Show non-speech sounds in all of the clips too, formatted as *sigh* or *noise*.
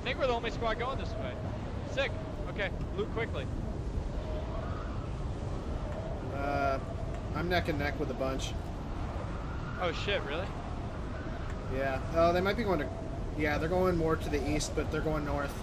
I think we're the only squad going this way. Sick. Okay, loot quickly. Uh, I'm neck and neck with a bunch. Oh shit, really? Yeah. Oh, they might be going to. Yeah, they're going more to the east, but they're going north.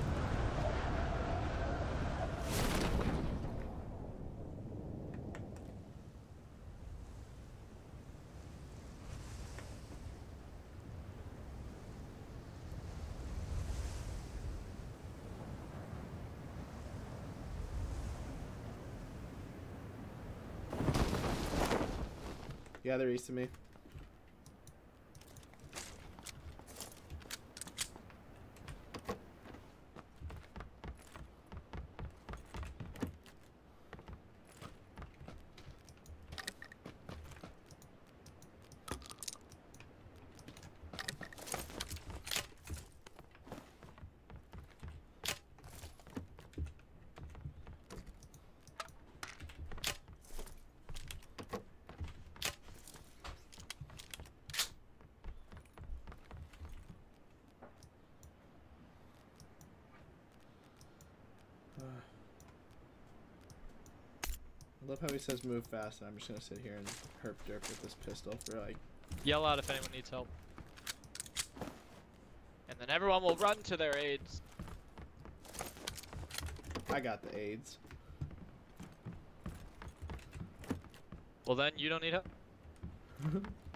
Yeah, they're east of me. I love how he says move fast. And I'm just gonna sit here and herp derp with this pistol for like. Yell out if anyone needs help. And then everyone will run to their aids. I got the AIDS. Well then, you don't need help. *laughs*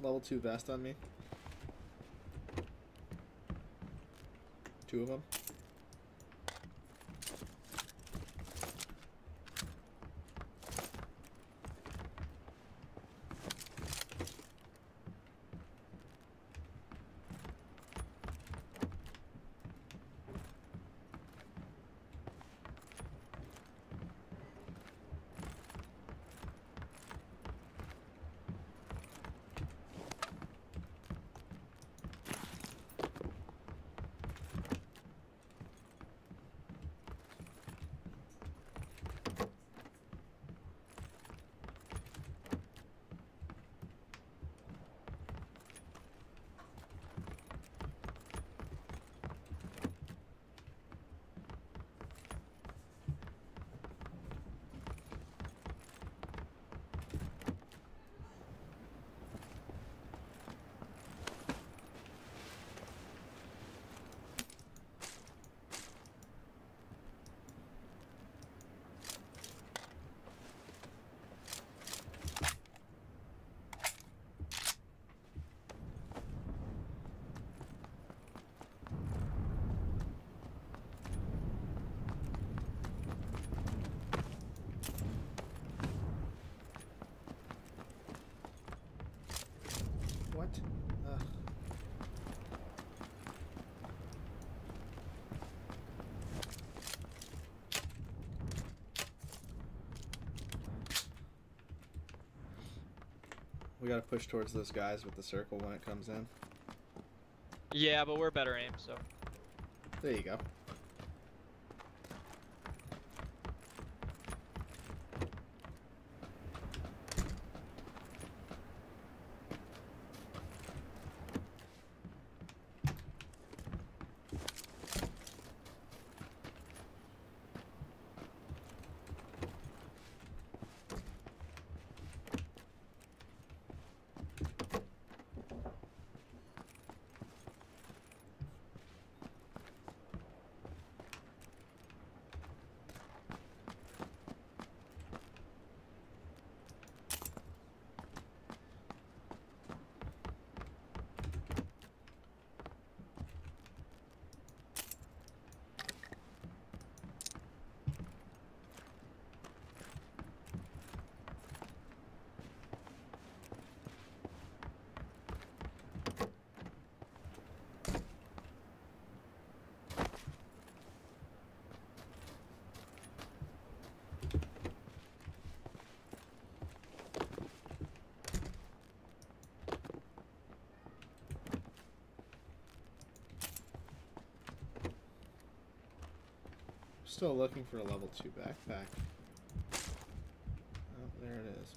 Level 2 vest on me. Two of them. We gotta push towards those guys with the circle when it comes in. Yeah, but we're better aim, so. There you go. Still looking for a level 2 backpack. Oh, there it is.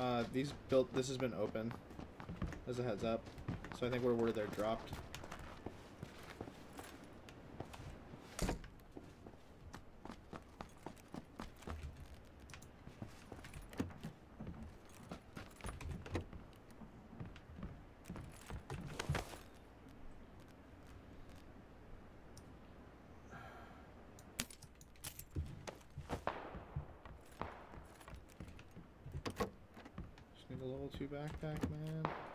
Uh, these built. This has been open. As a heads up, so I think we're where they're dropped. Just need a level two backpack, man.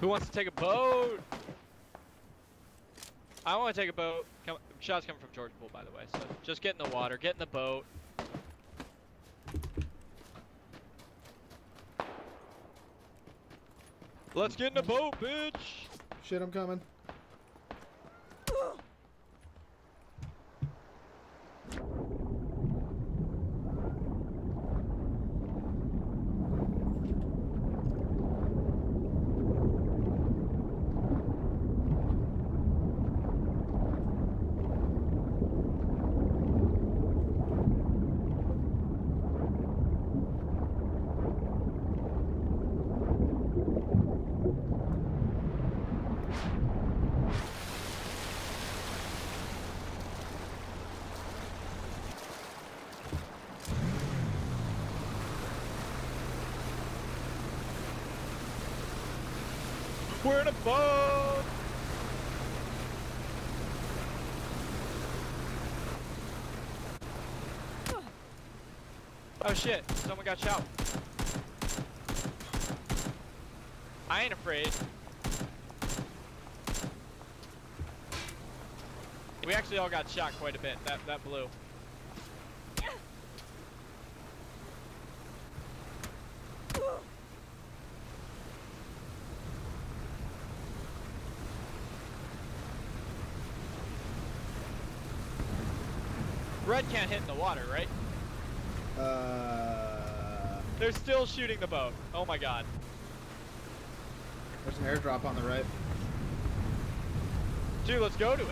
Who wants to take a boat? I want to take a boat. Come, shots coming from Georgopol, by the way. So just get in the water, get in the boat. Let's get in the boat, bitch. Shit, I'm coming. We're in a boat. Oh someone got shot. I ain't afraid. We actually all got shot quite a bit. That that blew. Red can't hit in the water, right? Uh, They're still shooting the boat. Oh my god. there's an airdrop on the right. Dude, let's go to it.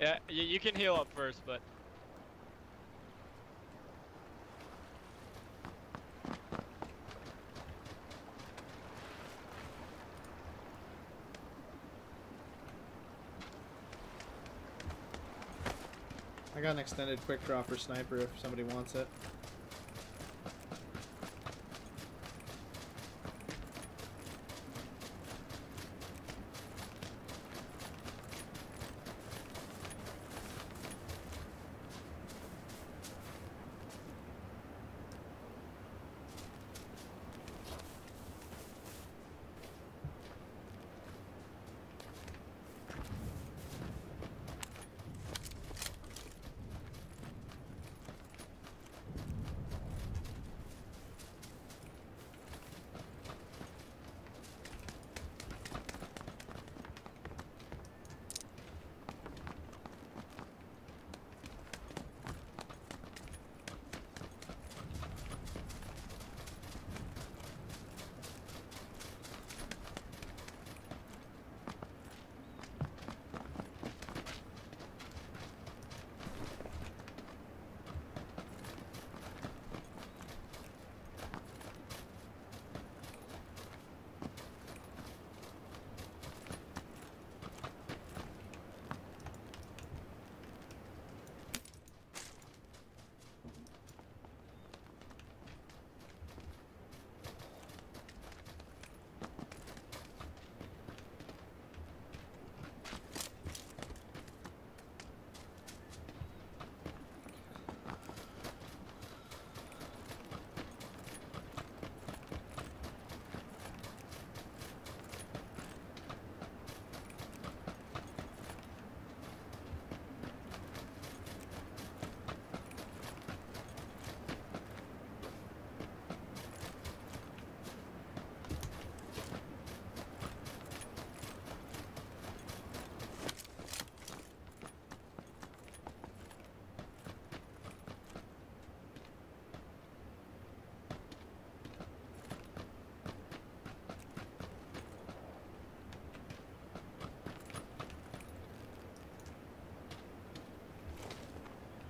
Yeah, you, you can heal up first, but I got an extended quick draw for sniper if somebody wants it.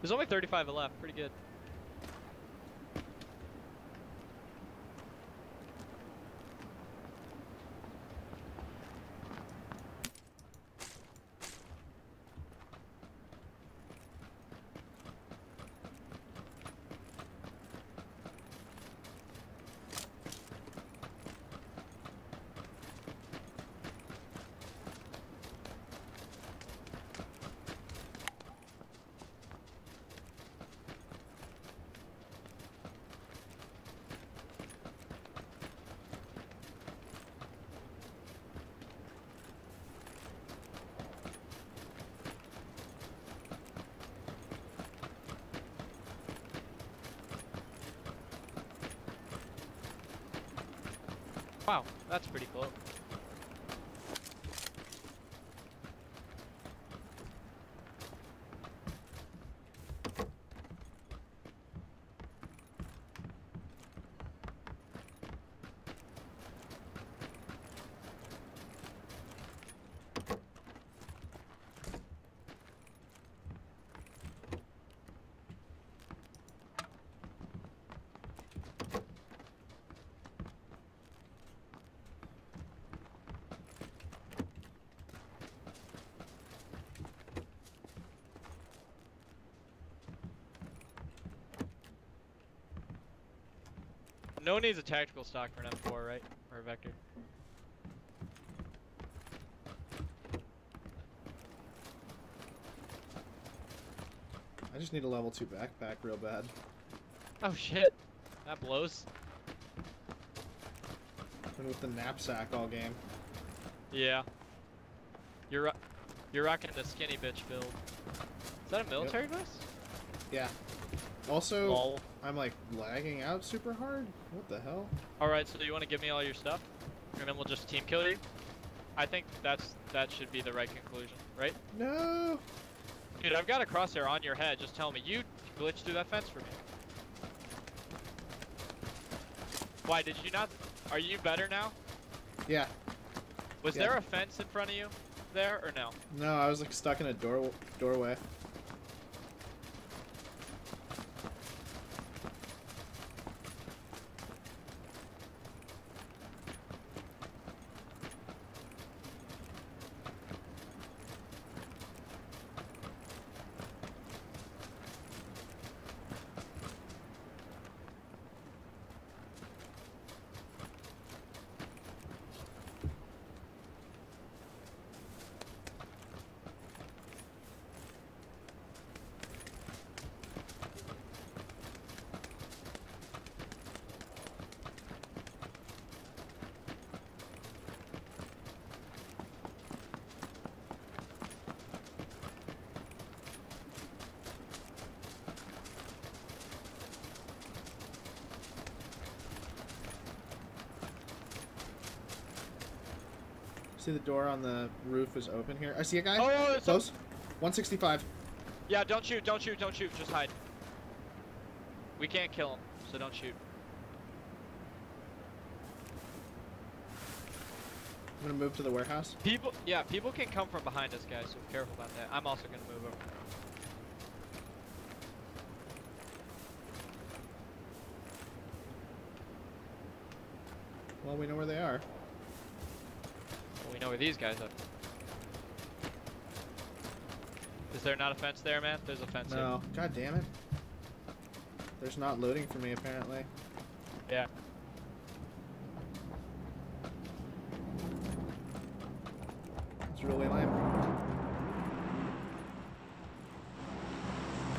There's only 35 left. Pretty good. Wow, that's pretty cool. No one needs a tactical stock for an M4, right? Or a Vector. I just need a level 2 backpack real bad. Oh shit. That blows. Been with the knapsack all game. Yeah. You're you're rocking the skinny bitch build. Is that a military vest? Yeah. Also, Lol. I'm like lagging out super hard. What the hell? Alright, so do you want to give me all your stuff? And then we'll just team kill you? I think that's that should be the right conclusion, right? No! Dude, I've got a crosshair on your head. Just tell me. You glitched through that fence for me. Why, did you not? Are you better now? Yeah. Was Yeah. there a fence in front of you there or no? No, I was like stuck in a door doorway. See the door on the roof is open here. I see a guy. Oh, it's Close. 165. Yeah, don't shoot, don't shoot, don't shoot. Just hide. We can't kill him, so don't shoot. I'm gonna move to the warehouse. People, yeah, people can come from behind us, guys. So be careful about that. I'm also gonna move over. Well, we know where they are. Know where these guys are. Is there not a fence there, man? There's a fence No. God damn it. There's not loading for me apparently. Yeah. It's really lame.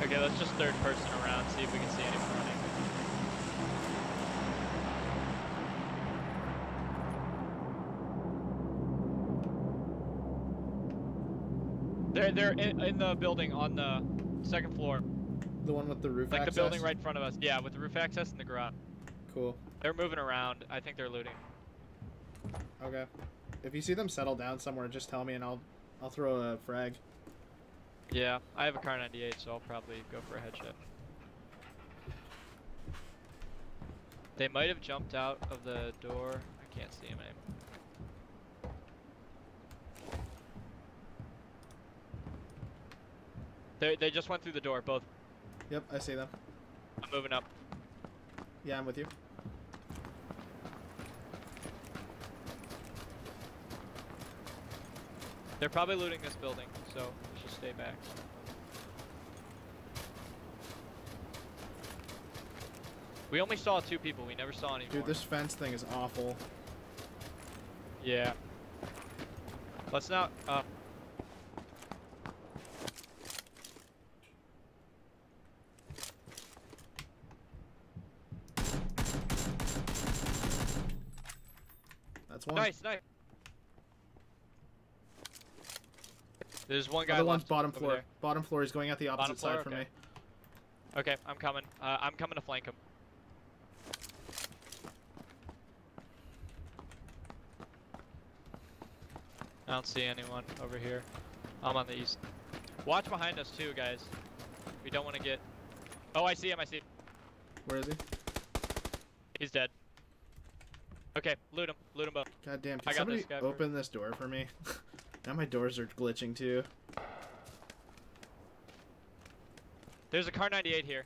Okay, let's just third person around, see if we can see anyone running. They're they're in, in the building on the second floor, The one with the roof access. like access. the building right in front of us. Yeah, with the roof access and the garage. Cool. They're moving around. I think they're looting. Okay. If you see them settle down somewhere, just tell me and I'll I'll throw a frag. Yeah, I have a Kar 98, so I'll probably go for a headshot. They might have jumped out of the door. I can't see him anymore. They they just went through the door. Both. Yep, I see them. I'm moving up. Yeah, I'm with you. They're probably looting this building, so let's just stay back. We only saw two people. We never saw any Dude, more. this fence thing is awful. Yeah. Let's not. Uh, That's one. nice, nice. There's one guy. Other one's bottom floor. there. Bottom floor. is going out the opposite floor, side from okay. me. Okay, I'm coming. Uh, I'm coming to flank him. I don't see anyone over here. I'm on the east. Watch behind us too, guys. We don't want to get. Oh, I see him. I see. Him. Where is he? He's dead. Okay, loot him. Loot him both. God damn, I can got somebody this guy for- open this door for me? *laughs* now my doors are glitching too. There's a Kar 98 here.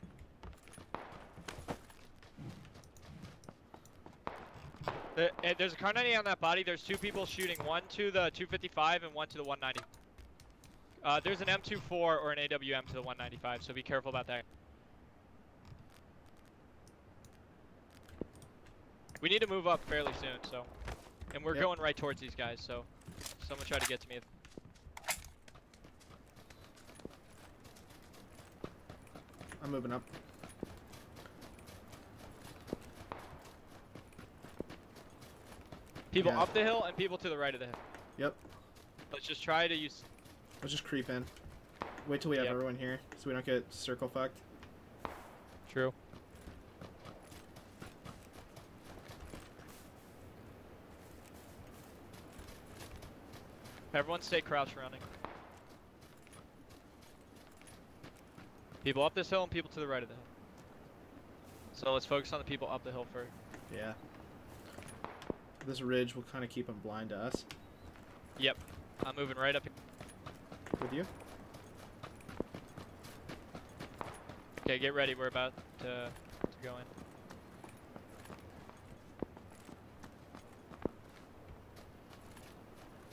There- eh, There's a Kar 98 on that body. There's two people shooting. One to the 255 and one to the 190. Uh, there's an M24 or an AWM to the 195, so be careful about that. We need to move up fairly soon, so. And we're Yep. going right towards these guys, so. Someone try to get to me. I'm moving up. People Yeah. up the hill and people to the right of the hill. Yep. Let's just try to use. Let's just creep in. Wait till we have Yep. everyone here so we don't get circle fucked. Everyone stay crouch running. People up this hill and people to the right of the hill. So let's focus on the people up the hill first. Yeah. This ridge will kind of keep them blind to us. Yep. I'm moving right up. With you? Okay, get ready. We're about to, to go in.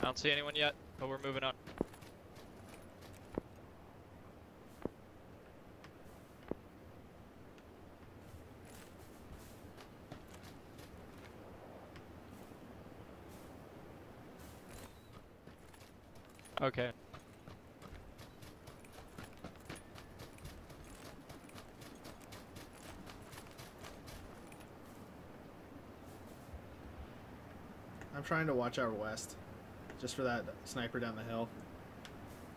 Don't see anyone yet, but we're moving up. Okay. I'm trying to watch our west. Just for that sniper down the hill.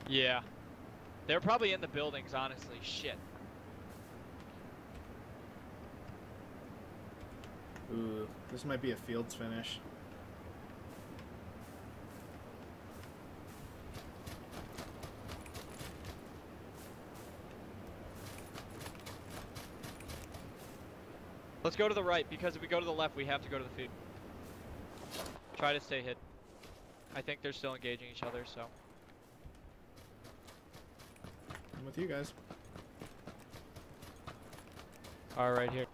Yeah. They're probably in the buildings, honestly. Shit. Ooh, this might be a fields finish. Let's go to the right, because if we go to the left, we have to go to the feed. Try to stay hidden. I think they're still engaging each other, so. I'm with you guys. Alright, here.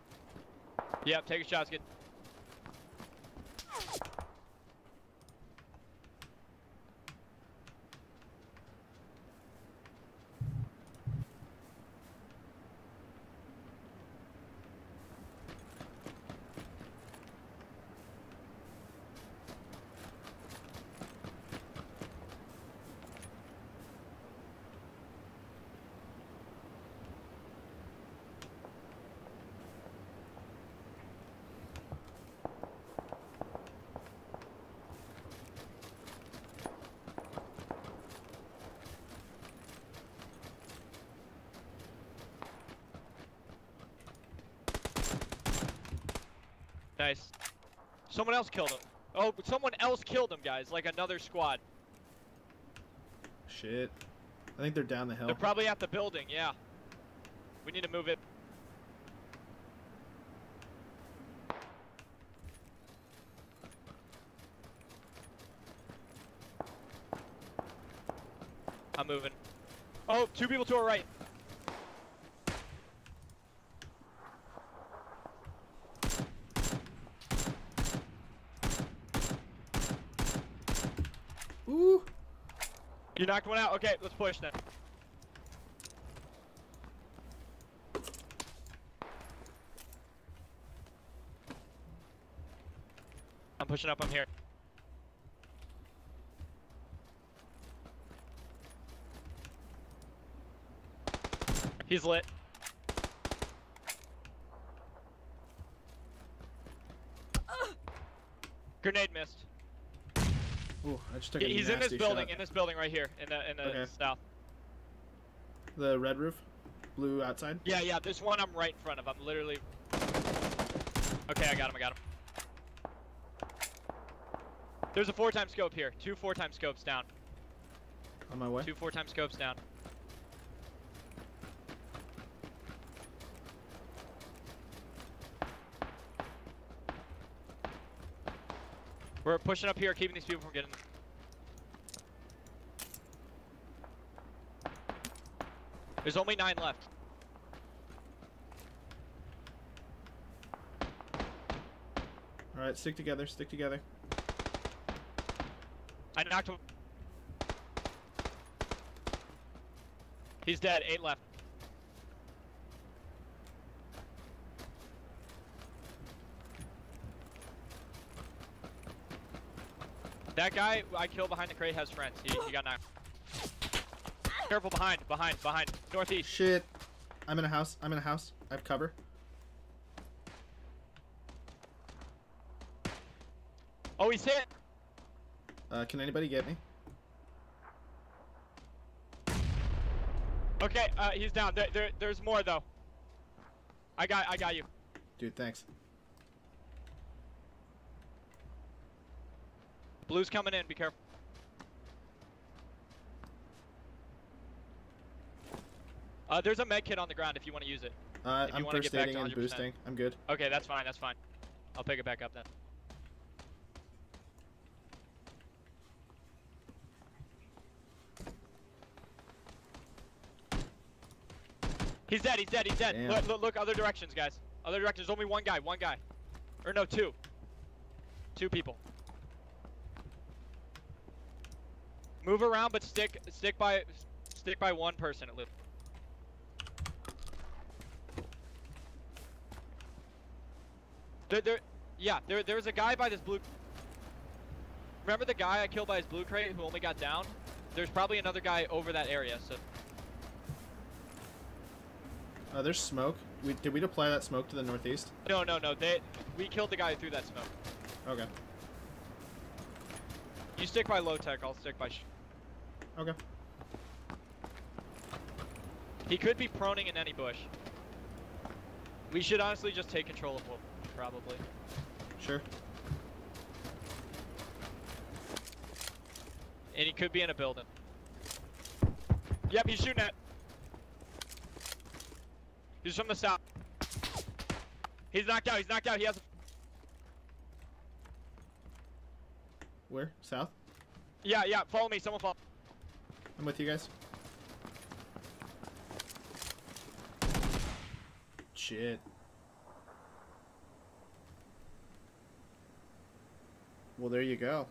Yep, take a shot, get. Someone else killed him. Oh, someone else killed him, guys. Like another squad. Shit. I think they're down the hill. They're probably at the building, yeah. We need to move it. I'm moving. Oh, two people to our right. You knocked one out. Okay, let's push then. I'm pushing up. I'm here. He's lit. Grenade missed. I just took He- a He's in this building. shot. In this building right here. In the in the Okay. south. The red roof? Blue outside? Yeah, yeah. This one I'm right in front of. I'm literally. Okay, I got him. I got him. There's a four time scope here. Two four time scopes down. On my way. Two four time scopes down. We're pushing up here, keeping these people from getting. There's only nine left. All right, stick together. Stick together. I knocked him. He's dead. Eight left. Guy I killed behind the crate has friends. He, he got knocked. Careful behind, behind, behind. Northeast. Shit. I'm in a house. I'm in a house. I have cover. Oh, he's hit. Uh, can anybody get me? Okay, uh, he's down. There, there, there's more though. I got, I got you. Dude, thanks. Blue's coming in. Be careful. Uh, there's a med kit on the ground if you want to use it. Uh, If I'm first aiding and boosting. I'm good. Okay, that's fine. That's fine. I'll pick it back up then. He's dead. He's dead. He's dead. Look, look, look, other directions, guys. Other directions. Only one guy. One guy. Or no, two. Two people. Move around, but stick stick by stick by one person at least. There, there, yeah, there, there was a guy by this blue. Remember the guy I killed by his blue crate who only got down? There's probably another guy over that area. So Uh, there's smoke. We, did we deploy that smoke to the northeast? no, no, no. They, we killed the guy who threw that smoke. Okay. You stick by low tech. I'll stick by. Okay. he could be proning in any bush. We should honestly just take control of him, probably. Sure. And he could be in a building. Yep, he's shooting at. He's from the south. He's knocked out. He's knocked out. He has. A, Where? South? yeah, yeah. Follow me. Someone follow. I'm with you guys. Shit. Well, there you go.